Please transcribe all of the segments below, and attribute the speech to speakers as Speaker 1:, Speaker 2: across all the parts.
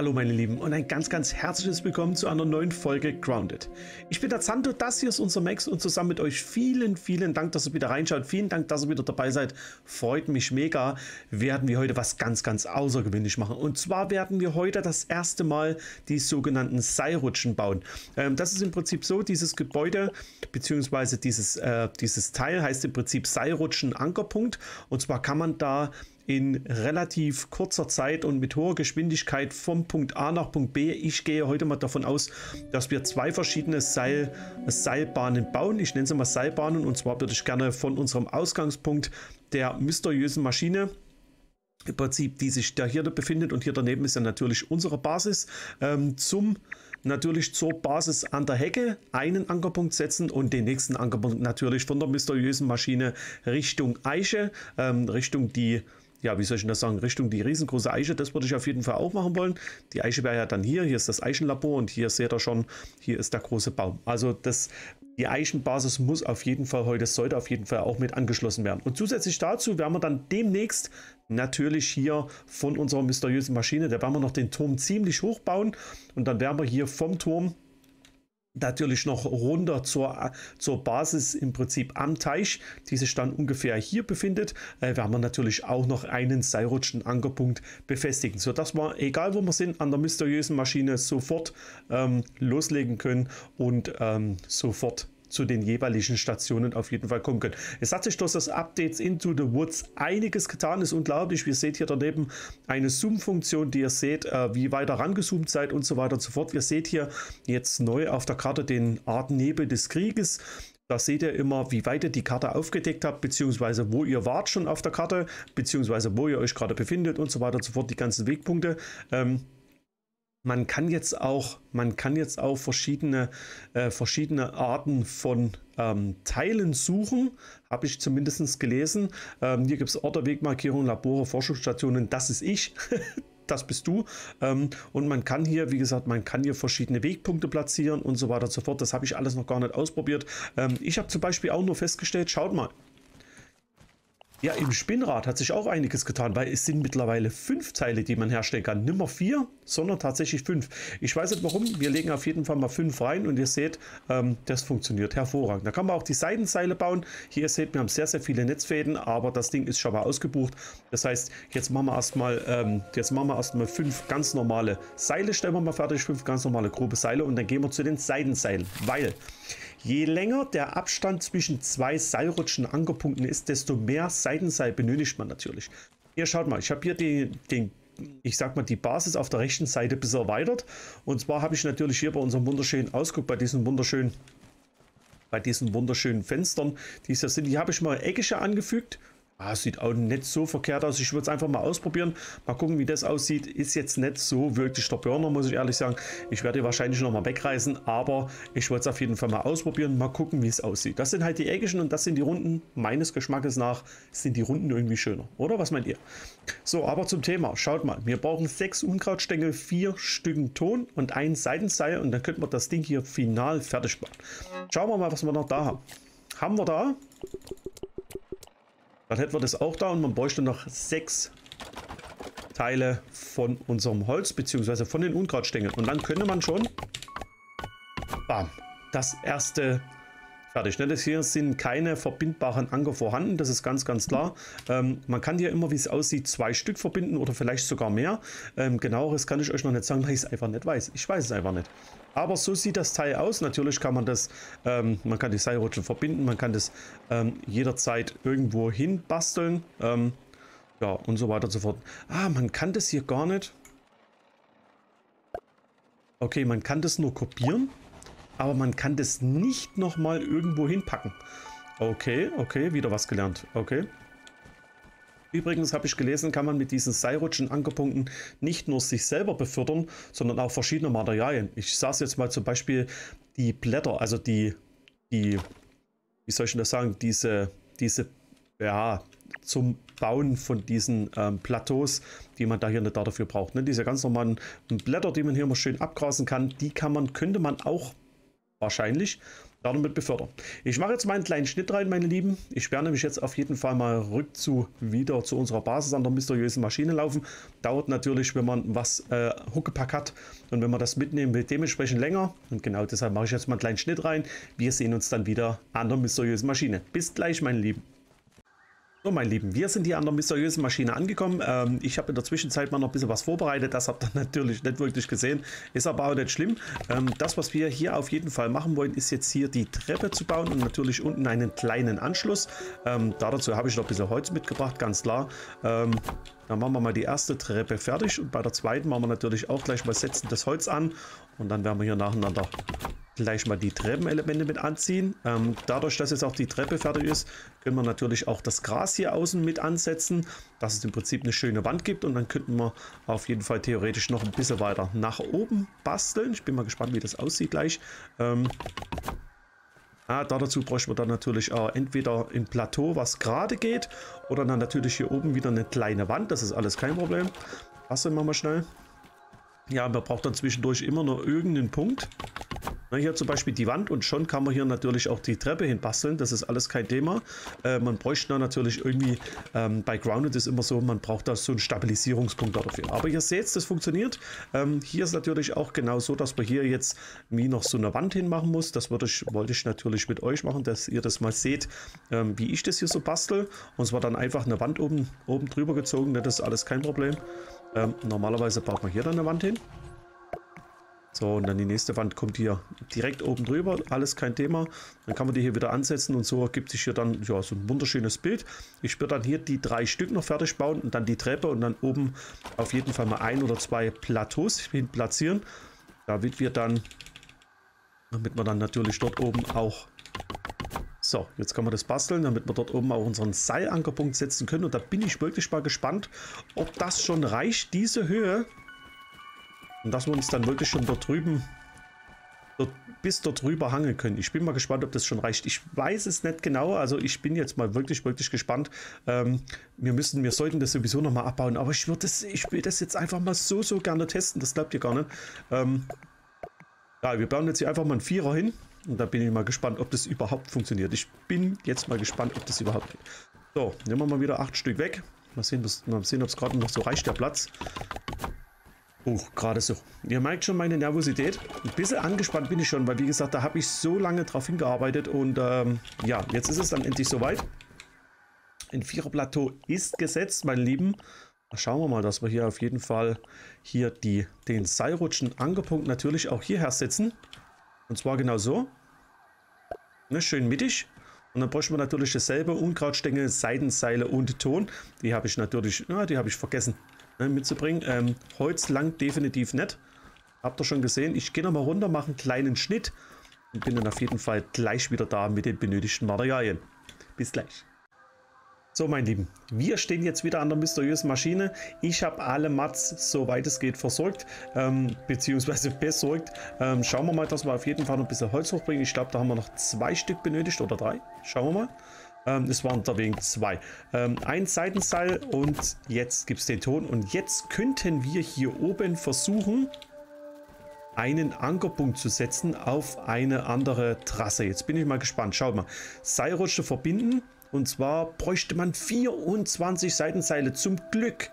Speaker 1: Hallo meine Lieben und ein ganz ganz herzliches Willkommen zu einer neuen Folge Grounded. Ich bin der Zanto, das hier ist unser Max und zusammen mit euch vielen vielen Dank, dass ihr wieder reinschaut. Vielen Dank, dass ihr wieder dabei seid. Freut mich mega. Werden wir heute was ganz ganz außergewöhnlich machen. Und zwar werden wir heute das erste Mal die sogenannten Seilrutschen bauen. Ähm, das ist im Prinzip so, dieses Gebäude bzw. dieses, äh, dieses Teil heißt im Prinzip Seilrutschen Ankerpunkt. Und zwar kann man da in relativ kurzer Zeit und mit hoher Geschwindigkeit vom Punkt A nach Punkt B. Ich gehe heute mal davon aus, dass wir zwei verschiedene Seil, Seilbahnen bauen. Ich nenne sie mal Seilbahnen und zwar würde ich gerne von unserem Ausgangspunkt der mysteriösen Maschine im Prinzip, die sich da hier befindet und hier daneben ist ja natürlich unsere Basis, ähm, zum natürlich zur Basis an der Hecke einen Ankerpunkt setzen und den nächsten Ankerpunkt natürlich von der mysteriösen Maschine Richtung Eiche, ähm, Richtung die ja, wie soll ich das sagen, Richtung die riesengroße Eiche, das würde ich auf jeden Fall auch machen wollen. Die Eiche wäre ja dann hier, hier ist das Eichenlabor und hier seht ihr schon, hier ist der große Baum. Also das, die Eichenbasis muss auf jeden Fall heute, sollte auf jeden Fall auch mit angeschlossen werden. Und zusätzlich dazu werden wir dann demnächst natürlich hier von unserer mysteriösen Maschine, da werden wir noch den Turm ziemlich hoch bauen und dann werden wir hier vom Turm natürlich noch runter zur, zur Basis im Prinzip am Teich, die sich dann ungefähr hier befindet, äh, werden wir natürlich auch noch einen seilrutschen Ankerpunkt befestigen, sodass wir, egal wo wir sind, an der mysteriösen Maschine sofort ähm, loslegen können und ähm, sofort zu den jeweiligen Stationen auf jeden Fall kommen können. Es hat sich durch das Updates Into the Woods einiges getan, ist unglaublich. Wir seht hier daneben eine Zoom-Funktion, die ihr seht, äh, wie weiter rangezoomt seid und so weiter und so fort. Ihr seht hier jetzt neu auf der Karte den Art Nebel des Krieges. Da seht ihr immer, wie weit ihr die Karte aufgedeckt habt, beziehungsweise wo ihr wart schon auf der Karte, beziehungsweise wo ihr euch gerade befindet und so weiter und so fort, die ganzen Wegpunkte. Ähm, man kann jetzt auch, man kann jetzt auch verschiedene, äh, verschiedene Arten von ähm, Teilen suchen, habe ich zumindest gelesen. Ähm, hier gibt es Orte, Wegmarkierungen, Labore, Forschungsstationen, das ist ich. das bist du. Ähm, und man kann hier, wie gesagt, man kann hier verschiedene Wegpunkte platzieren und so weiter und so fort. Das habe ich alles noch gar nicht ausprobiert. Ähm, ich habe zum Beispiel auch nur festgestellt, schaut mal, ja, im Spinnrad hat sich auch einiges getan, weil es sind mittlerweile fünf Teile, die man herstellen kann. Nimmer vier, sondern tatsächlich fünf. Ich weiß nicht warum, wir legen auf jeden Fall mal fünf rein und ihr seht, ähm, das funktioniert hervorragend. Da kann man auch die Seitenseile bauen. Hier seht, wir haben sehr, sehr viele Netzfäden, aber das Ding ist schon mal ausgebucht. Das heißt, jetzt machen wir erstmal, ähm, jetzt machen wir erstmal fünf ganz normale Seile, stellen wir mal fertig, fünf ganz normale grobe Seile und dann gehen wir zu den Seitenseilen, weil Je länger der Abstand zwischen zwei Seilrutschen Ankerpunkten ist, desto mehr Seitenseil benötigt man natürlich. Hier schaut mal, ich habe hier die, den, ich sag mal, die Basis auf der rechten Seite bis erweitert. Und zwar habe ich natürlich hier bei unserem wunderschönen Ausguck, bei diesen wunderschönen, bei diesen wunderschönen Fenstern, die hier sind, die habe ich mal eckige angefügt Ah, sieht auch nicht so verkehrt aus. Ich würde es einfach mal ausprobieren. Mal gucken, wie das aussieht. Ist jetzt nicht so wirklich der Burner, muss ich ehrlich sagen. Ich werde wahrscheinlich noch mal wegreißen, aber ich wollte es auf jeden Fall mal ausprobieren. Mal gucken, wie es aussieht. Das sind halt die Eckischen und das sind die Runden. Meines Geschmackes nach sind die Runden irgendwie schöner. Oder was meint ihr? So, aber zum Thema. Schaut mal. Wir brauchen sechs Unkrautstängel, vier Stücken Ton und ein Seitenseil und dann könnten wir das Ding hier final fertig machen. Schauen wir mal, was wir noch da haben. Haben wir da dann hätten wir das auch da und man bräuchte noch sechs Teile von unserem Holz, beziehungsweise von den Unkrautstängeln. Und dann könnte man schon bam, das erste fertig. Ne? Das hier sind keine verbindbaren Anker vorhanden, das ist ganz, ganz klar. Ähm, man kann hier immer, wie es aussieht, zwei Stück verbinden oder vielleicht sogar mehr. Ähm, genaueres kann ich euch noch nicht sagen, weil ich es einfach nicht weiß. Ich weiß es einfach nicht. Aber so sieht das Teil aus. Natürlich kann man das, ähm, man kann die Seilrutschen verbinden, man kann das ähm, jederzeit irgendwo hin basteln. Ähm, ja, und so weiter und so fort. Ah, man kann das hier gar nicht. Okay, man kann das nur kopieren, aber man kann das nicht nochmal irgendwo hinpacken. Okay, okay, wieder was gelernt. Okay. Übrigens habe ich gelesen, kann man mit diesen Seilrutschen Ankerpunkten nicht nur sich selber befördern, sondern auch verschiedene Materialien. Ich sage jetzt mal zum Beispiel die Blätter, also die, die, wie soll ich das sagen, diese, diese, ja, zum Bauen von diesen ähm, Plateaus, die man da hier nicht dafür braucht. Ne? Diese ganz normalen Blätter, die man hier mal schön abgrasen kann, die kann man, könnte man auch wahrscheinlich damit befördern. Ich mache jetzt meinen kleinen Schnitt rein, meine Lieben. Ich werde nämlich jetzt auf jeden Fall mal rückzu wieder zu unserer Basis an der mysteriösen Maschine laufen. Dauert natürlich, wenn man was äh, Huckepack hat und wenn man das mitnehmen will, dementsprechend länger. Und genau deshalb mache ich jetzt mal einen kleinen Schnitt rein. Wir sehen uns dann wieder an der mysteriösen Maschine. Bis gleich, meine Lieben. So, meine Lieben, wir sind hier an der mysteriösen Maschine angekommen. Ähm, ich habe in der Zwischenzeit mal noch ein bisschen was vorbereitet. Das habt ihr natürlich nicht wirklich gesehen. Ist aber auch nicht schlimm. Ähm, das, was wir hier auf jeden Fall machen wollen, ist jetzt hier die Treppe zu bauen und natürlich unten einen kleinen Anschluss. Ähm, dazu habe ich noch ein bisschen Holz mitgebracht, ganz klar. Ähm, dann machen wir mal die erste Treppe fertig und bei der zweiten machen wir natürlich auch gleich mal setzen das Holz an und dann werden wir hier nacheinander gleich mal die Treppenelemente mit anziehen. Ähm, dadurch, dass jetzt auch die Treppe fertig ist, können wir natürlich auch das Gras hier außen mit ansetzen, dass es im Prinzip eine schöne Wand gibt und dann könnten wir auf jeden Fall theoretisch noch ein bisschen weiter nach oben basteln. Ich bin mal gespannt, wie das aussieht gleich. Ähm, Ah, dazu bräuchten wir dann natürlich auch entweder ein Plateau, was gerade geht, oder dann natürlich hier oben wieder eine kleine Wand. Das ist alles kein Problem. Basteln wir mal schnell. Ja, man braucht dann zwischendurch immer nur irgendeinen Punkt. Hier zum Beispiel die Wand und schon kann man hier natürlich auch die Treppe hinbasteln. Das ist alles kein Thema. Äh, man bräuchte da natürlich irgendwie, ähm, bei Grounded ist immer so, man braucht da so einen Stabilisierungspunkt dafür. Aber ihr seht, das funktioniert. Ähm, hier ist natürlich auch genau so, dass man hier jetzt wie noch so eine Wand hinmachen muss. Das ich, wollte ich natürlich mit euch machen, dass ihr das mal seht, ähm, wie ich das hier so bastel. Und es war dann einfach eine Wand oben, oben drüber gezogen. Das ist alles kein Problem. Ähm, normalerweise baut man hier dann eine Wand hin. So, und dann die nächste Wand kommt hier direkt oben drüber, alles kein Thema. Dann kann man die hier wieder ansetzen und so ergibt sich hier dann ja, so ein wunderschönes Bild. Ich werde dann hier die drei Stück noch fertig bauen und dann die Treppe und dann oben auf jeden Fall mal ein oder zwei Plateaus hin platzieren. Damit wir dann, damit wir dann natürlich dort oben auch so, jetzt kann man das basteln, damit wir dort oben auch unseren Seilankerpunkt setzen können. Und da bin ich wirklich mal gespannt, ob das schon reicht, diese Höhe. Und dass wir uns dann wirklich schon dort drüben, dort, bis dort drüber hangeln können. Ich bin mal gespannt, ob das schon reicht. Ich weiß es nicht genau, also ich bin jetzt mal wirklich, wirklich gespannt. Ähm, wir müssen, wir sollten das sowieso nochmal abbauen, aber ich würde das, ich will das jetzt einfach mal so, so gerne testen, das glaubt ihr gar nicht. Ähm, ja, wir bauen jetzt hier einfach mal einen Vierer hin und da bin ich mal gespannt, ob das überhaupt funktioniert. Ich bin jetzt mal gespannt, ob das überhaupt geht. So, nehmen wir mal wieder acht Stück weg. Mal sehen, mal sehen ob es gerade noch so reicht, der Platz. Oh, gerade so. Ihr merkt schon meine Nervosität. Ein bisschen angespannt bin ich schon, weil wie gesagt, da habe ich so lange drauf hingearbeitet und ähm, ja, jetzt ist es dann endlich soweit. Ein Viererplateau ist gesetzt, meine Lieben. Schauen wir mal, dass wir hier auf jeden Fall hier die, den Seilrutschen Ankerpunkt natürlich auch hierher setzen. Und zwar genau so. Ne, schön mittig. Und dann bräuchten wir natürlich dasselbe. Unkrautstängel, Seitenseile und Ton. Die habe ich natürlich, ja, die habe ich vergessen ne, mitzubringen. Ähm, Holz langt definitiv nicht. Habt ihr schon gesehen. Ich gehe nochmal runter, mache einen kleinen Schnitt und bin dann auf jeden Fall gleich wieder da mit den benötigten Materialien. Bis gleich. So, mein Lieben, wir stehen jetzt wieder an der mysteriösen Maschine. Ich habe alle Mats, soweit es geht, versorgt, ähm, beziehungsweise besorgt. Ähm, schauen wir mal, dass wir auf jeden Fall noch ein bisschen Holz hochbringen. Ich glaube, da haben wir noch zwei Stück benötigt oder drei. Schauen wir mal. Ähm, es waren deswegen zwei. Ähm, ein Seitenseil und jetzt gibt es den Ton. Und jetzt könnten wir hier oben versuchen, einen Ankerpunkt zu setzen auf eine andere Trasse. Jetzt bin ich mal gespannt. Schaut mal. Seilrutsche verbinden. Und zwar bräuchte man 24 Seitenseile. Zum Glück.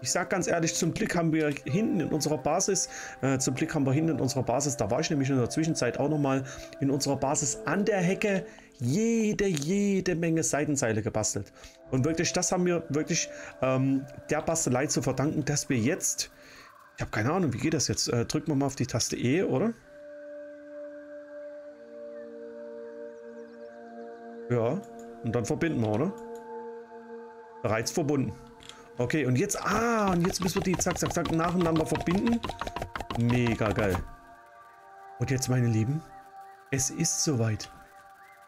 Speaker 1: Ich sage ganz ehrlich, zum Glück haben wir hinten in unserer Basis, äh, zum Glück haben wir hinten in unserer Basis, da war ich nämlich in der Zwischenzeit auch nochmal in unserer Basis an der Hecke jede, jede Menge Seitenseile gebastelt. Und wirklich, das haben wir wirklich ähm, der Bastelei zu verdanken, dass wir jetzt, ich habe keine Ahnung, wie geht das jetzt? Äh, drücken wir mal auf die Taste E, oder? Ja, und dann verbinden wir, oder? Bereits verbunden. Okay, und jetzt, ah, und jetzt müssen wir die zack, zack, zack nacheinander verbinden. Mega geil. Und jetzt, meine Lieben, es ist soweit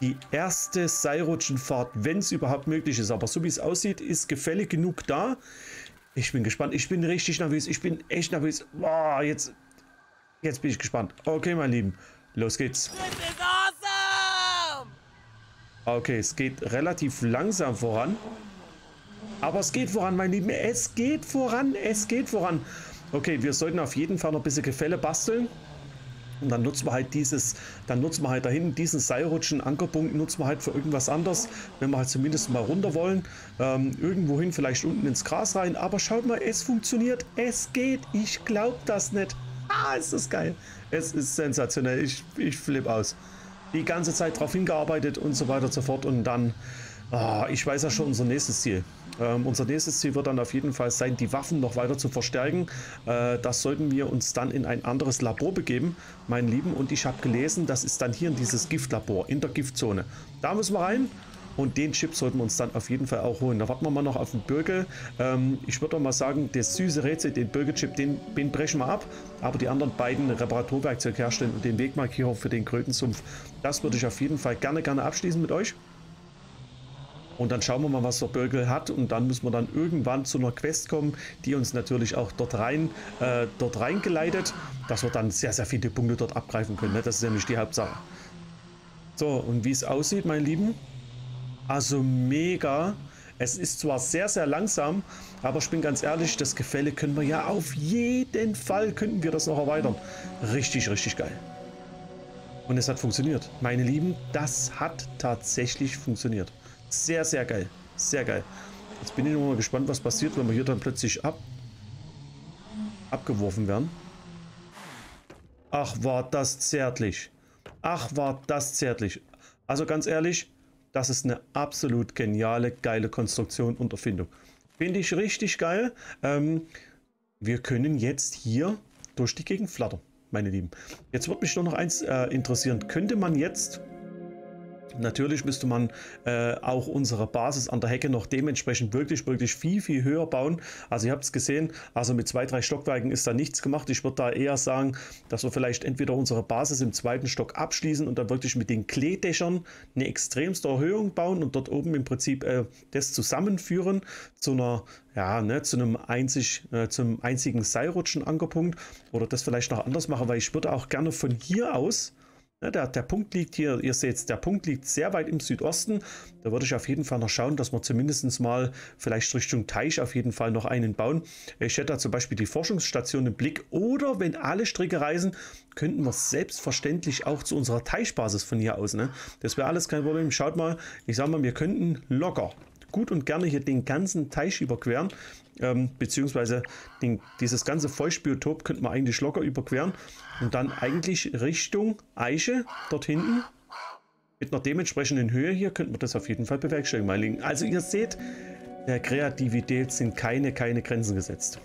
Speaker 1: die erste Seilrutschenfahrt, wenn es überhaupt möglich ist. Aber so wie es aussieht, ist gefällig genug da. Ich bin gespannt. Ich bin richtig nervös. Ich bin echt nervös. Boah, jetzt, jetzt bin ich gespannt. Okay, mein Lieben, los geht's. Okay, es geht relativ langsam voran. Aber es geht voran, mein Lieben. Es geht voran. Es geht voran. Okay, wir sollten auf jeden Fall noch ein bisschen Gefälle basteln. Und dann nutzen wir halt dieses, dann nutzen wir halt dahin diesen Seilrutschen, Ankerpunkt nutzen wir halt für irgendwas anderes, wenn wir halt zumindest mal runter wollen. Ähm, irgendwohin, vielleicht unten ins Gras rein. Aber schaut mal, es funktioniert, es geht. Ich glaube das nicht. Ah, ist das geil. Es ist sensationell. Ich, ich flippe aus. Die ganze Zeit darauf hingearbeitet und so weiter und so fort. Und dann, oh, ich weiß ja schon unser nächstes Ziel. Ähm, unser nächstes Ziel wird dann auf jeden Fall sein, die Waffen noch weiter zu verstärken. Äh, das sollten wir uns dann in ein anderes Labor begeben, mein Lieben. Und ich habe gelesen, das ist dann hier in dieses Giftlabor, in der Giftzone. Da müssen wir rein. Und den Chip sollten wir uns dann auf jeden Fall auch holen. Da warten wir mal noch auf den Bürgel. Ähm, ich würde mal sagen, das süße Rätsel, den Bürgelchip, den, den brechen wir ab. Aber die anderen beiden Reparaturwerkzeuge herstellen und den Wegmarkierer für den Krötensumpf, das würde ich auf jeden Fall gerne, gerne abschließen mit euch. Und dann schauen wir mal, was der Bürgel hat. Und dann müssen wir dann irgendwann zu einer Quest kommen, die uns natürlich auch dort rein, äh, dort reingeleitet, dass wir dann sehr, sehr viele Punkte dort abgreifen können. Ne? Das ist nämlich die Hauptsache. So, und wie es aussieht, meine Lieben. Also mega. Es ist zwar sehr, sehr langsam, aber ich bin ganz ehrlich, das Gefälle können wir ja auf jeden Fall, könnten wir das noch erweitern. Richtig, richtig geil. Und es hat funktioniert. Meine Lieben, das hat tatsächlich funktioniert. Sehr, sehr geil. Sehr geil. Jetzt bin ich nur mal gespannt, was passiert, wenn wir hier dann plötzlich ab abgeworfen werden. Ach, war das zärtlich. Ach, war das zärtlich. Also ganz ehrlich, das ist eine absolut geniale, geile Konstruktion und Erfindung. Finde ich richtig geil. Ähm, wir können jetzt hier durch die Gegend flattern, meine Lieben. Jetzt wird mich nur noch eins äh, interessieren. Könnte man jetzt Natürlich müsste man äh, auch unsere Basis an der Hecke noch dementsprechend wirklich, wirklich viel, viel höher bauen. Also ihr habt es gesehen, also mit zwei, drei Stockwerken ist da nichts gemacht. Ich würde da eher sagen, dass wir vielleicht entweder unsere Basis im zweiten Stock abschließen und dann wirklich mit den Kleedächern eine extremste Erhöhung bauen und dort oben im Prinzip äh, das zusammenführen zu einer ja, ne, zu einem einzig, äh, zum einzigen Seilrutschen-Ankerpunkt oder das vielleicht noch anders machen, weil ich würde auch gerne von hier aus der, der Punkt liegt hier, ihr seht, der Punkt liegt sehr weit im Südosten. Da würde ich auf jeden Fall noch schauen, dass wir zumindest mal vielleicht Richtung Teich auf jeden Fall noch einen bauen. Ich hätte da zum Beispiel die Forschungsstation im Blick. Oder wenn alle Stricke reisen, könnten wir selbstverständlich auch zu unserer Teichbasis von hier aus. Ne? Das wäre alles kein Problem. Schaut mal, ich sage mal, wir könnten locker gut und gerne hier den ganzen Teich überqueren ähm, beziehungsweise den, dieses ganze Feuchtbiotop könnte man eigentlich locker überqueren und dann eigentlich Richtung Eiche dort hinten mit einer dementsprechenden Höhe hier könnte man das auf jeden Fall bewerkstelligen. Also ihr seht, der Kreativität sind keine, keine Grenzen gesetzt.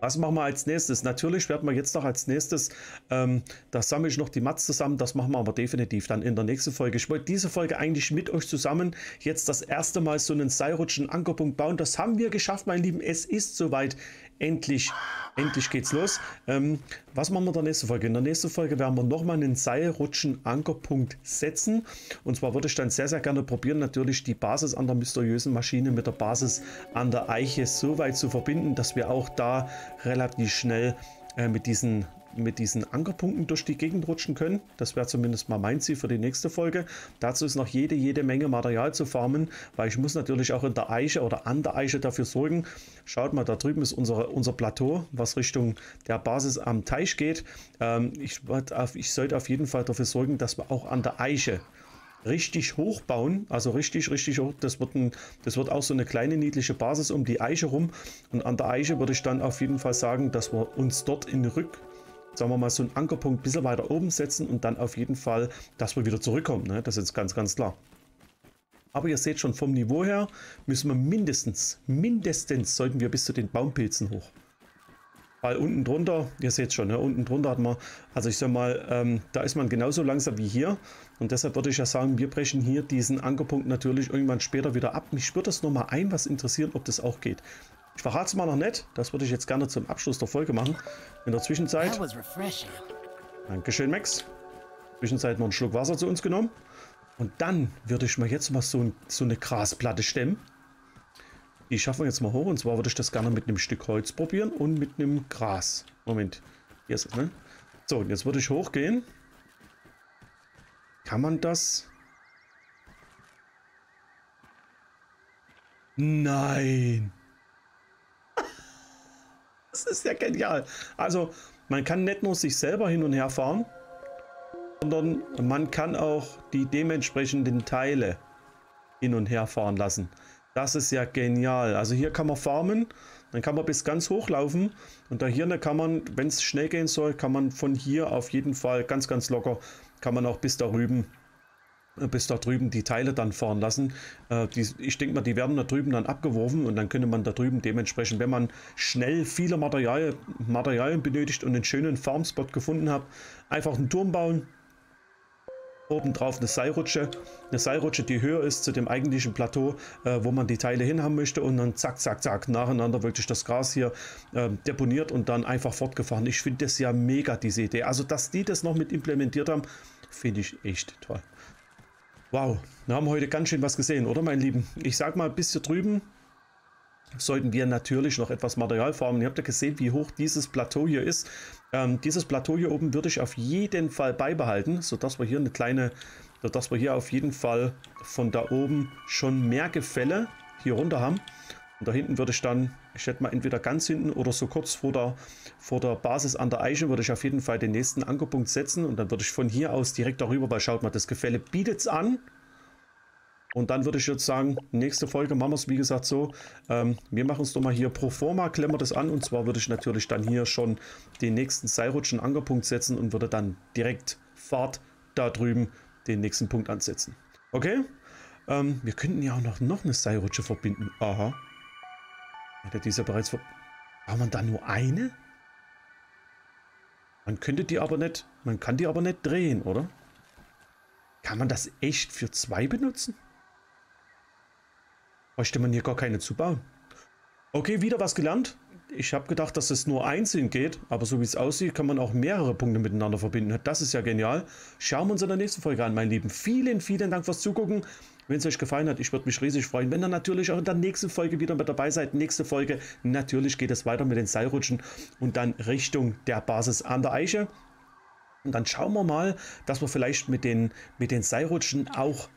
Speaker 1: Was machen wir als nächstes? Natürlich werden wir jetzt noch als nächstes, ähm, da sammle ich noch die Mats zusammen, das machen wir aber definitiv dann in der nächsten Folge. Ich wollte diese Folge eigentlich mit euch zusammen jetzt das erste Mal so einen Seilrutschen Ankerpunkt bauen. Das haben wir geschafft, mein Lieben. Es ist soweit endlich, endlich geht's los. Ähm, was machen wir in der nächsten Folge? In der nächsten Folge werden wir nochmal einen Seilrutschen-Ankerpunkt setzen. Und zwar würde ich dann sehr, sehr gerne probieren, natürlich die Basis an der mysteriösen Maschine mit der Basis an der Eiche so weit zu verbinden, dass wir auch da relativ schnell äh, mit diesen mit diesen Ankerpunkten durch die Gegend rutschen können. Das wäre zumindest mal mein Ziel für die nächste Folge. Dazu ist noch jede, jede Menge Material zu farmen, weil ich muss natürlich auch in der Eiche oder an der Eiche dafür sorgen. Schaut mal, da drüben ist unser, unser Plateau, was Richtung der Basis am Teich geht. Ähm, ich, ich sollte auf jeden Fall dafür sorgen, dass wir auch an der Eiche richtig hoch bauen, also richtig, richtig hoch. Das wird, ein, das wird auch so eine kleine niedliche Basis um die Eiche rum. Und an der Eiche würde ich dann auf jeden Fall sagen, dass wir uns dort in Rück, sagen wir mal, so einen Ankerpunkt ein bisschen weiter oben setzen und dann auf jeden Fall, dass wir wieder zurückkommen. Ne? Das ist ganz, ganz klar. Aber ihr seht schon, vom Niveau her müssen wir mindestens, mindestens sollten wir bis zu den Baumpilzen hoch. Weil unten drunter, ihr seht schon, ne, unten drunter hat man, also ich sag mal, ähm, da ist man genauso langsam wie hier. Und deshalb würde ich ja sagen, wir brechen hier diesen Ankerpunkt natürlich irgendwann später wieder ab. Mich spürt das nochmal ein, was interessieren, ob das auch geht. Ich verrate es mal noch nicht. Das würde ich jetzt gerne zum Abschluss der Folge machen. In der Zwischenzeit. Dankeschön, Max. Zwischenzeit noch einen Schluck Wasser zu uns genommen. Und dann würde ich mal jetzt mal so, so eine Grasplatte stemmen. Die schaffen wir jetzt mal hoch. Und zwar würde ich das gerne mit einem Stück Holz probieren und mit einem Gras. Moment. Hier ist es, ne? So, und jetzt würde ich hochgehen. Kann man das? Nein. Das ist ja genial. Also, man kann nicht nur sich selber hin und her fahren, sondern man kann auch die dementsprechenden Teile hin und her fahren lassen. Das ist ja genial. Also hier kann man farmen, dann kann man bis ganz hoch laufen und da hier kann man, wenn es schnell gehen soll, kann man von hier auf jeden Fall ganz, ganz locker, kann man auch bis da drüben äh, bis da drüben die Teile dann fahren lassen. Äh, die, ich denke mal, die werden da drüben dann abgeworfen und dann könnte man da drüben dementsprechend, wenn man schnell viele Material, Materialien benötigt und einen schönen Farmspot gefunden hat, einfach einen Turm bauen, obendrauf eine Seilrutsche, eine Seilrutsche, die höher ist zu dem eigentlichen Plateau, äh, wo man die Teile hin haben möchte und dann zack, zack, zack, nacheinander wirklich das Gras hier äh, deponiert und dann einfach fortgefahren. Ich finde das ja mega, diese Idee. Also, dass die das noch mit implementiert haben, finde ich echt toll. Wow, wir haben heute ganz schön was gesehen, oder mein Lieben? Ich sag mal, bis hier drüben sollten wir natürlich noch etwas Material farmen. Ihr habt ja gesehen, wie hoch dieses Plateau hier ist. Ähm, dieses Plateau hier oben würde ich auf jeden Fall beibehalten, sodass wir hier eine kleine, sodass wir hier auf jeden Fall von da oben schon mehr Gefälle hier runter haben. Und da hinten würde ich dann, ich hätte mal entweder ganz hinten oder so kurz vor der, vor der Basis an der Eiche, würde ich auf jeden Fall den nächsten Ankerpunkt setzen. Und dann würde ich von hier aus direkt darüber, weil schaut mal, das Gefälle bietet es an. Und dann würde ich jetzt sagen, nächste Folge machen wir es wie gesagt so. Ähm, wir machen es doch mal hier pro forma, klemmen das an. Und zwar würde ich natürlich dann hier schon den nächsten Seilrutschen Ankerpunkt setzen und würde dann direkt Fahrt da drüben den nächsten Punkt ansetzen. Okay? Ähm, wir könnten ja auch noch, noch eine Seilrutsche verbinden. Aha. Hätte diese bereits ver... Haben wir da nur eine? Man könnte die aber nicht... Man kann die aber nicht drehen, oder? Kann man das echt für zwei benutzen? Bräuchte man hier gar keine zu bauen. Okay, wieder was gelernt. Ich habe gedacht, dass es nur einzeln geht, aber so wie es aussieht, kann man auch mehrere Punkte miteinander verbinden. Das ist ja genial. Schauen wir uns in der nächsten Folge an, mein Lieben. Vielen, vielen Dank fürs Zugucken. Wenn es euch gefallen hat, ich würde mich riesig freuen, wenn ihr natürlich auch in der nächsten Folge wieder mit dabei seid. Nächste Folge, natürlich geht es weiter mit den Seilrutschen und dann Richtung der Basis an der Eiche. Und dann schauen wir mal, dass wir vielleicht mit den, mit den Seilrutschen auch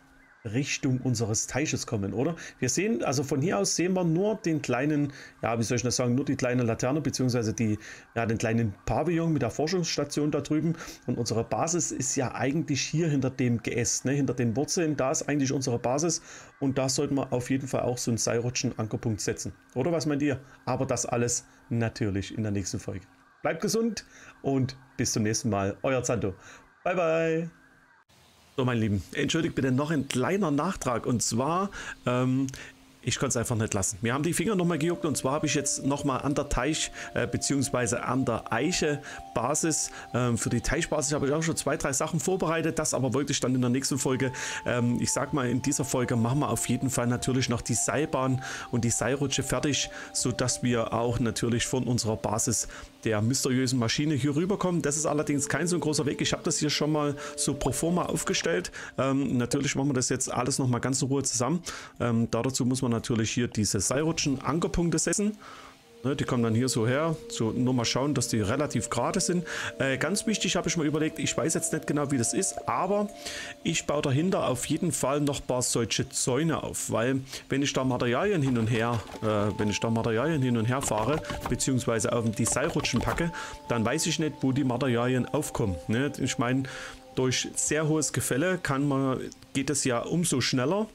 Speaker 1: Richtung unseres Teiches kommen, oder? Wir sehen, also von hier aus sehen wir nur den kleinen, ja, wie soll ich das sagen, nur die kleine Laterne, beziehungsweise die, ja, den kleinen Pavillon mit der Forschungsstation da drüben. Und unsere Basis ist ja eigentlich hier hinter dem Geäst, ne, hinter den Wurzeln. Da ist eigentlich unsere Basis und da sollten wir auf jeden Fall auch so einen Seilrutschen-Ankerpunkt setzen. Oder was meint ihr? Aber das alles natürlich in der nächsten Folge. Bleibt gesund und bis zum nächsten Mal. Euer Zanto. Bye, bye. So, mein Lieben, entschuldigt bitte noch ein kleiner Nachtrag. Und zwar, ähm, ich konnte es einfach nicht lassen. Mir haben die Finger nochmal gejuckt und zwar habe ich jetzt nochmal an der Teich äh, bzw. an der Eiche Basis, ähm, für die Teichbasis habe ich auch schon zwei, drei Sachen vorbereitet, das aber wollte ich dann in der nächsten Folge, ähm, ich sag mal in dieser Folge machen wir auf jeden Fall natürlich noch die Seilbahn und die Seilrutsche fertig, sodass wir auch natürlich von unserer Basis der mysteriösen Maschine hier rüberkommen. Das ist allerdings kein so großer Weg. Ich habe das hier schon mal so pro forma aufgestellt. Ähm, natürlich machen wir das jetzt alles nochmal ganz in Ruhe zusammen. Ähm, dazu muss man natürlich hier diese Seilrutschen Ankerpunkte setzen. Ne, die kommen dann hier so her. So, nur mal schauen, dass die relativ gerade sind. Äh, ganz wichtig habe ich mir überlegt, ich weiß jetzt nicht genau, wie das ist, aber ich baue dahinter auf jeden Fall noch ein paar solche Zäune auf, weil wenn ich da Materialien hin und her, äh, wenn ich da Materialien hin und her fahre, beziehungsweise auf die Seilrutschen packe, dann weiß ich nicht, wo die Materialien aufkommen. Ne? Ich meine, durch sehr hohes Gefälle kann man, geht es ja umso schneller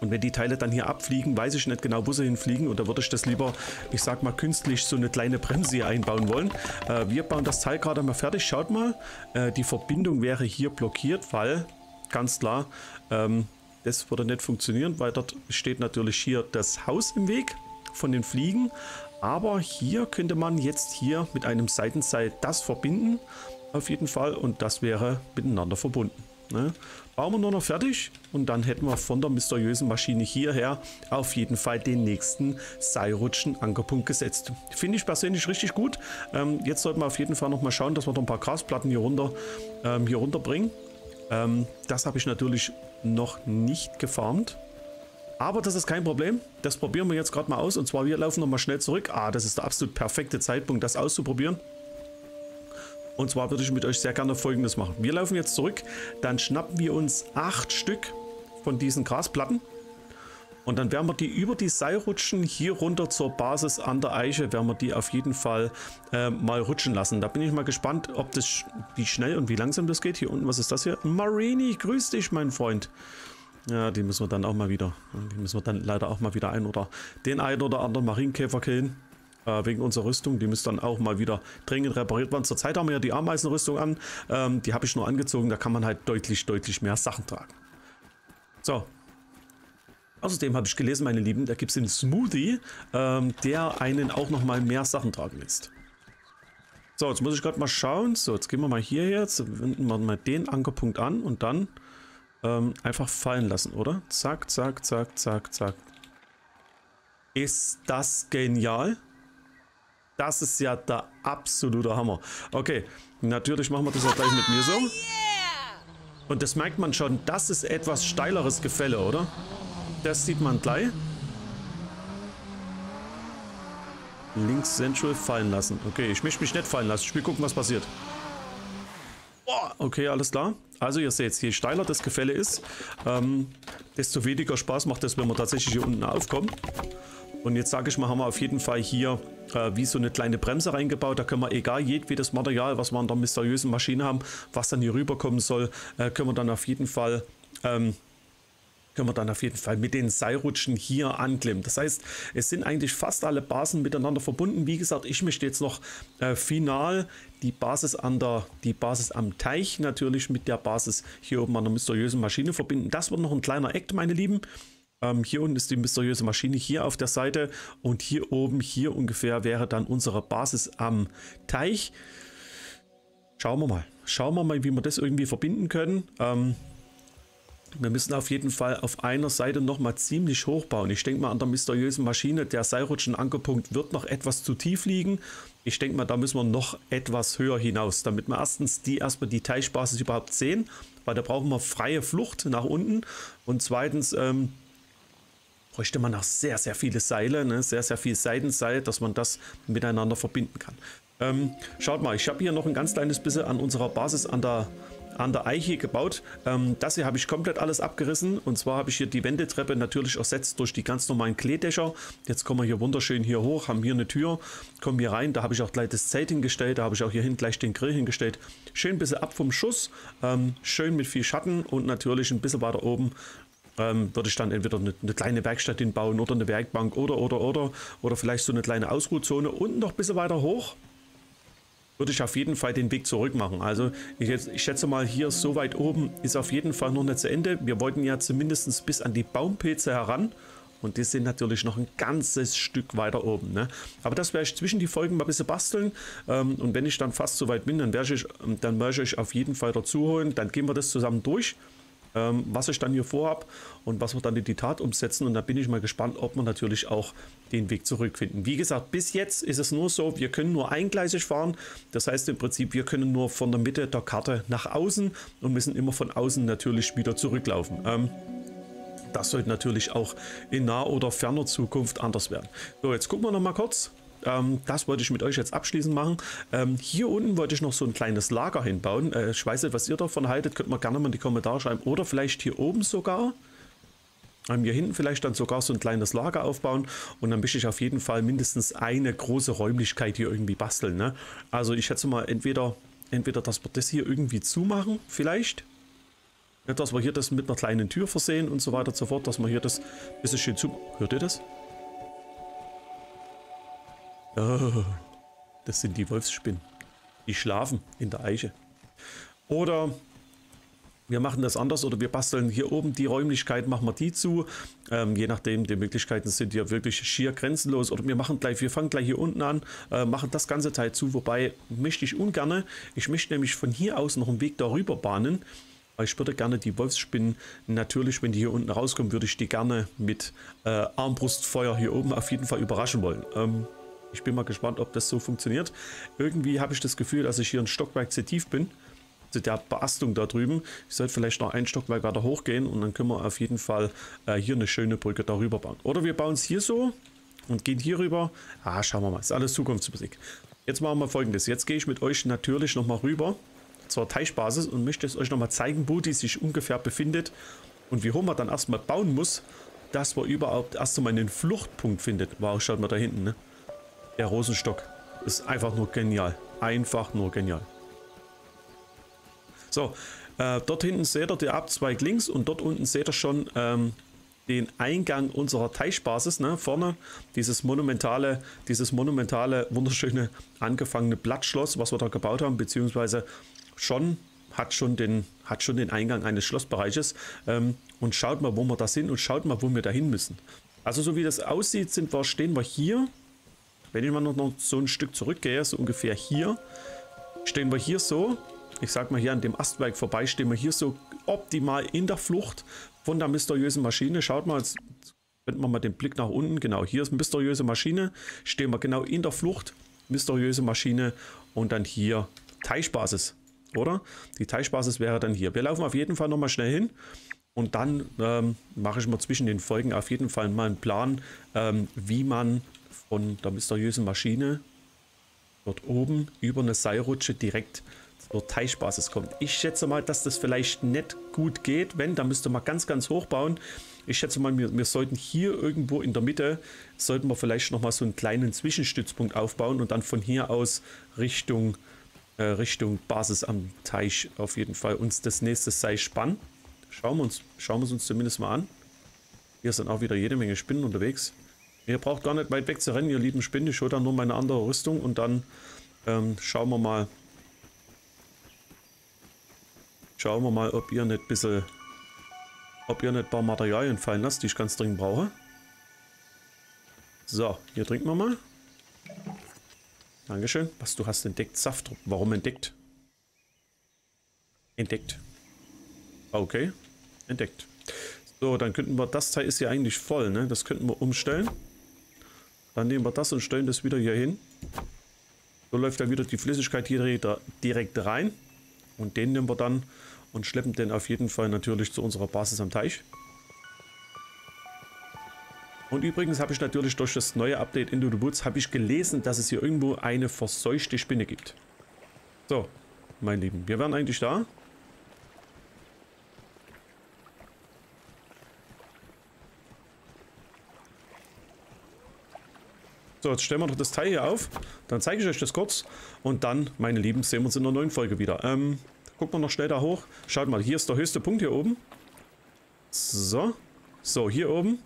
Speaker 1: und wenn die Teile dann hier abfliegen, weiß ich nicht genau, wo sie hinfliegen. Und da würde ich das lieber, ich sag mal, künstlich so eine kleine Bremse hier einbauen wollen. Äh, wir bauen das Teil gerade mal fertig. Schaut mal, äh, die Verbindung wäre hier blockiert, weil, ganz klar, ähm, das würde nicht funktionieren, weil dort steht natürlich hier das Haus im Weg von den Fliegen. Aber hier könnte man jetzt hier mit einem Seitenseil das verbinden, auf jeden Fall. Und das wäre miteinander verbunden. Ne? Bauen wir nur noch fertig und dann hätten wir von der mysteriösen Maschine hierher auf jeden Fall den nächsten Seilrutschen-Ankerpunkt gesetzt. Finde ich persönlich richtig gut. Ähm, jetzt sollten wir auf jeden Fall noch mal schauen, dass wir noch ein paar Grasplatten hier runter ähm, hier runterbringen. Ähm, das habe ich natürlich noch nicht gefarmt. Aber das ist kein Problem. Das probieren wir jetzt gerade mal aus. Und zwar, wir laufen noch mal schnell zurück. Ah, das ist der absolut perfekte Zeitpunkt, das auszuprobieren. Und zwar würde ich mit euch sehr gerne folgendes machen. Wir laufen jetzt zurück, dann schnappen wir uns acht Stück von diesen Grasplatten Und dann werden wir die über die Seilrutschen hier runter zur Basis an der Eiche, werden wir die auf jeden Fall äh, mal rutschen lassen. Da bin ich mal gespannt, ob das, wie schnell und wie langsam das geht. Hier unten, was ist das hier? Marini, grüß dich, mein Freund. Ja, die müssen wir dann auch mal wieder, die müssen wir dann leider auch mal wieder ein oder den einen oder anderen Marienkäfer killen. Äh, wegen unserer Rüstung. Die müsste dann auch mal wieder dringend repariert werden. Zurzeit haben wir ja die Ameisenrüstung an. Ähm, die habe ich nur angezogen. Da kann man halt deutlich, deutlich mehr Sachen tragen. So, Außerdem habe ich gelesen, meine Lieben, da gibt es einen Smoothie, ähm, der einen auch noch mal mehr Sachen tragen lässt. So, jetzt muss ich gerade mal schauen. So, jetzt gehen wir mal hierher. Jetzt wenden wir mal den Ankerpunkt an und dann ähm, einfach fallen lassen, oder? Zack, zack, zack, zack, zack. Ist das genial? Das ist ja der absolute Hammer. Okay, natürlich machen wir das auch gleich mit mir so. Und das merkt man schon, das ist etwas steileres Gefälle, oder? Das sieht man gleich. Links Central fallen lassen. Okay, ich möchte mich nicht fallen lassen. Ich will gucken, was passiert. Okay, alles klar. Also ihr seht, je steiler das Gefälle ist, ähm, desto weniger Spaß macht es, wenn wir tatsächlich hier unten aufkommen. Und jetzt sage ich mal, haben wir auf jeden Fall hier äh, wie so eine kleine Bremse reingebaut. Da können wir egal jedwedes Material, was wir an der mysteriösen Maschine haben, was dann hier rüberkommen soll, äh, können wir dann auf jeden Fall ähm, können wir dann auf jeden Fall mit den Seilrutschen hier anklimmen. Das heißt, es sind eigentlich fast alle Basen miteinander verbunden. Wie gesagt, ich möchte jetzt noch äh, final die Basis an der, die Basis am Teich natürlich mit der Basis hier oben an der mysteriösen Maschine verbinden. Das wird noch ein kleiner Act, meine Lieben. Ähm, hier unten ist die mysteriöse Maschine hier auf der Seite und hier oben, hier ungefähr wäre dann unsere Basis am Teich. Schauen wir mal. Schauen wir mal, wie wir das irgendwie verbinden können. Ähm, wir müssen auf jeden Fall auf einer Seite nochmal ziemlich hoch bauen. Ich denke mal an der mysteriösen Maschine, der Seilrutschen-Ankerpunkt wird noch etwas zu tief liegen. Ich denke mal, da müssen wir noch etwas höher hinaus, damit wir erstens die erstmal die Teichbasis überhaupt sehen, weil da brauchen wir freie Flucht nach unten. Und zweitens ähm, bräuchte man auch sehr, sehr viele Seile, ne? sehr, sehr viel Seitenseil, dass man das miteinander verbinden kann. Ähm, schaut mal, ich habe hier noch ein ganz kleines bisschen an unserer Basis an der an der Eiche gebaut. Ähm, das hier habe ich komplett alles abgerissen. Und zwar habe ich hier die Wendetreppe natürlich ersetzt durch die ganz normalen Kleedächer. Jetzt kommen wir hier wunderschön hier hoch, haben hier eine Tür, kommen hier rein. Da habe ich auch gleich das Zelt hingestellt. Da habe ich auch hier hinten gleich den Grill hingestellt. Schön ein bisschen ab vom Schuss. Ähm, schön mit viel Schatten und natürlich ein bisschen weiter oben ähm, würde ich dann entweder eine, eine, kleine Werkstatt hinbauen oder eine Werkbank oder, oder, oder. Oder vielleicht so eine kleine Ausruhzone und noch ein bisschen weiter hoch würde ich auf jeden Fall den Weg zurück machen. Also ich, ich, schätze mal, hier so weit oben ist auf jeden Fall noch nicht zu Ende. Wir wollten ja zumindest bis an die Baumpilze heran. Und die sind natürlich noch ein ganzes Stück weiter oben. Ne? Aber das werde ich zwischen die Folgen mal ein bisschen basteln. Ähm, und wenn ich dann fast so weit bin, dann werde ich, dann werde ich auf jeden Fall dazu holen. Dann gehen wir das zusammen durch ähm, was ich dann hier vorhabe und was wir dann in die Tat umsetzen. Und da bin ich mal gespannt, ob wir natürlich auch den Weg zurückfinden. Wie gesagt, bis jetzt ist es nur so, wir können nur eingleisig fahren. Das heißt im Prinzip, wir können nur von der Mitte der Karte nach außen und müssen immer von außen natürlich wieder zurücklaufen. Ähm, das sollte natürlich auch in naher oder ferner Zukunft anders werden. So, jetzt gucken wir noch mal kurz. Ähm, das wollte ich mit euch jetzt abschließend machen. Ähm, hier unten wollte ich noch so ein kleines Lager hinbauen. Äh, ich weiß nicht, was ihr davon haltet. Könnt ihr gerne mal in die Kommentare schreiben. Oder vielleicht hier oben sogar. Ähm, hier hinten vielleicht dann sogar so ein kleines Lager aufbauen. Und dann möchte ich auf jeden Fall mindestens eine große Räumlichkeit hier irgendwie basteln. Ne? Also ich schätze mal, entweder, entweder, dass wir das hier irgendwie zumachen, vielleicht. Dass wir hier das mit einer kleinen Tür versehen und so weiter und so fort, dass wir hier das bisschen schön zu... Hört ihr das? Oh, das sind die Wolfsspinnen. Die schlafen in der Eiche. Oder wir machen das anders oder wir basteln hier oben die Räumlichkeit, machen wir die zu. Ähm, je nachdem, die Möglichkeiten sind ja wirklich schier grenzenlos. Oder wir machen gleich, wir fangen gleich hier unten an, äh, machen das ganze Teil zu. Wobei möchte ich ungerne, ich möchte nämlich von hier aus noch einen Weg darüber bahnen. Ich würde gerne die Wolfsspinnen, natürlich, wenn die hier unten rauskommen, würde ich die gerne mit äh, Armbrustfeuer hier oben auf jeden Fall überraschen wollen. Ähm, ich bin mal gespannt, ob das so funktioniert. Irgendwie habe ich das Gefühl, dass ich hier ein Stockwerk zu tief bin. Zu der Beastung da drüben. Ich sollte vielleicht noch ein Stockwerk weiter hochgehen und dann können wir auf jeden Fall äh, hier eine schöne Brücke darüber bauen. Oder wir bauen es hier so und gehen hier rüber. Ah, schauen wir mal. Ist alles Zukunftsmusik. Jetzt machen wir folgendes. Jetzt gehe ich mit euch natürlich nochmal rüber zur Teichbasis und möchte es euch nochmal zeigen, wo die sich ungefähr befindet und wie hoch man dann erstmal bauen muss, dass man überhaupt erst einmal einen Fluchtpunkt findet. Wow, schaut mal da hinten, ne? Der Rosenstock. Ist einfach nur genial. Einfach nur genial. So, äh, dort hinten seht ihr die Abzweig links und dort unten seht ihr schon ähm, den Eingang unserer Teichbasis. Ne? Vorne dieses monumentale, dieses monumentale, wunderschöne angefangene Blattschloss, was wir da gebaut haben, beziehungsweise schon hat schon den, hat schon den Eingang eines Schlossbereiches. Ähm, und schaut mal, wo wir da sind und schaut mal, wo wir da hin müssen. Also so wie das aussieht, sind wir, stehen wir hier. Wenn ich mal noch, noch so ein Stück zurückgehe, so ungefähr hier, stehen wir hier so. Ich sag mal hier an dem Astwerk vorbei, stehen wir hier so optimal in der Flucht von der mysteriösen Maschine. Schaut mal, jetzt wenden wir mal den Blick nach unten. Genau, hier ist mysteriöse Maschine. Stehen wir genau in der Flucht. Mysteriöse Maschine und dann hier Teichbasis, oder? Die Teichbasis wäre dann hier. Wir laufen auf jeden Fall nochmal schnell hin. Und dann ähm, mache ich mal zwischen den Folgen auf jeden Fall mal einen Plan, ähm, wie man von der mysteriösen Maschine dort oben über eine Seilrutsche direkt zur Teichbasis kommt. Ich schätze mal, dass das vielleicht nicht gut geht. Wenn, dann müsste man ganz, ganz hoch bauen. Ich schätze mal, wir, wir sollten hier irgendwo in der Mitte, sollten wir vielleicht nochmal so einen kleinen Zwischenstützpunkt aufbauen und dann von hier aus Richtung, äh, Richtung Basis am Teich auf jeden Fall uns das nächste Seil spannen. Schauen wir, uns, schauen wir es uns zumindest mal an. Hier sind auch wieder jede Menge Spinnen unterwegs. Ihr braucht gar nicht weit weg zu rennen, ihr lieben Spinnen. Ich hole dann nur meine andere Rüstung und dann ähm, schauen wir mal. Schauen wir mal, ob ihr nicht ein bisschen, ob ihr nicht ein paar Materialien fallen lasst, die ich ganz dringend brauche. So, hier trinken wir mal. Dankeschön. Was, du hast entdeckt? Saft. Warum entdeckt? Entdeckt. Okay, entdeckt. So, dann könnten wir, das Teil ist ja eigentlich voll, ne? Das könnten wir umstellen. Dann nehmen wir das und stellen das wieder hier hin. So läuft dann wieder die Flüssigkeit hier direkt rein. Und den nehmen wir dann und schleppen den auf jeden Fall natürlich zu unserer Basis am Teich. Und übrigens habe ich natürlich durch das neue Update Into the Woods ich gelesen, dass es hier irgendwo eine verseuchte Spinne gibt. So, mein Lieben, wir wären eigentlich da. So, jetzt stellen wir noch das Teil hier auf. Dann zeige ich euch das kurz. Und dann, meine Lieben, sehen wir uns in der neuen Folge wieder. Ähm, gucken wir noch schnell da hoch. Schaut mal, hier ist der höchste Punkt hier oben. So. So, hier oben.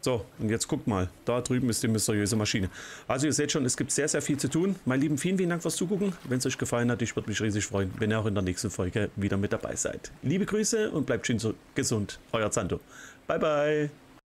Speaker 1: So, und jetzt guckt mal. Da drüben ist die mysteriöse Maschine. Also ihr seht schon, es gibt sehr, sehr viel zu tun. Meine Lieben, vielen, vielen Dank fürs Zugucken. Wenn es euch gefallen hat, ich würde mich riesig freuen, wenn ihr auch in der nächsten Folge wieder mit dabei seid. Liebe Grüße und bleibt schön gesund. Euer Zanto. Bye, bye.